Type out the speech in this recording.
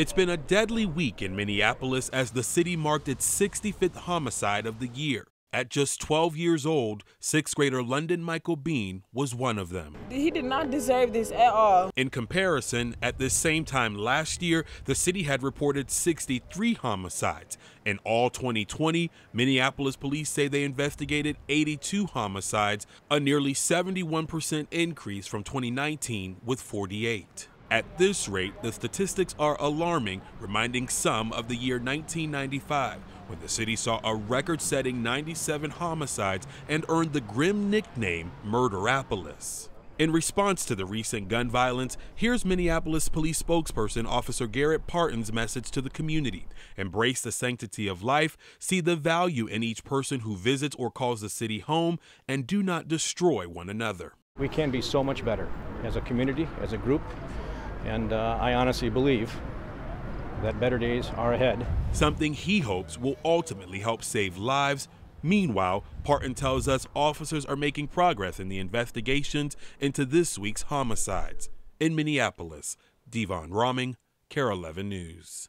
It's been a deadly week in Minneapolis as the city marked its 65th homicide of the year. At just 12 years old, sixth grader London Michael Bean was one of them. He did not deserve this at all. In comparison, at this same time last year, the city had reported 63 homicides. In all 2020, Minneapolis police say they investigated 82 homicides, a nearly 71% increase from 2019 with 48. At this rate, the statistics are alarming, reminding some of the year 1995, when the city saw a record setting 97 homicides and earned the grim nickname Murderapolis. In response to the recent gun violence, here's Minneapolis police spokesperson Officer Garrett Parten's message to the community Embrace the sanctity of life, see the value in each person who visits or calls the city home, and do not destroy one another. We can be so much better as a community, as a group, and uh, I honestly believe that better days are ahead. Something he hopes will ultimately help save lives. Meanwhile, Parten tells us officers are making progress in the investigations into this week's homicides. In Minneapolis, Deevon Rahming, KARE 11 News.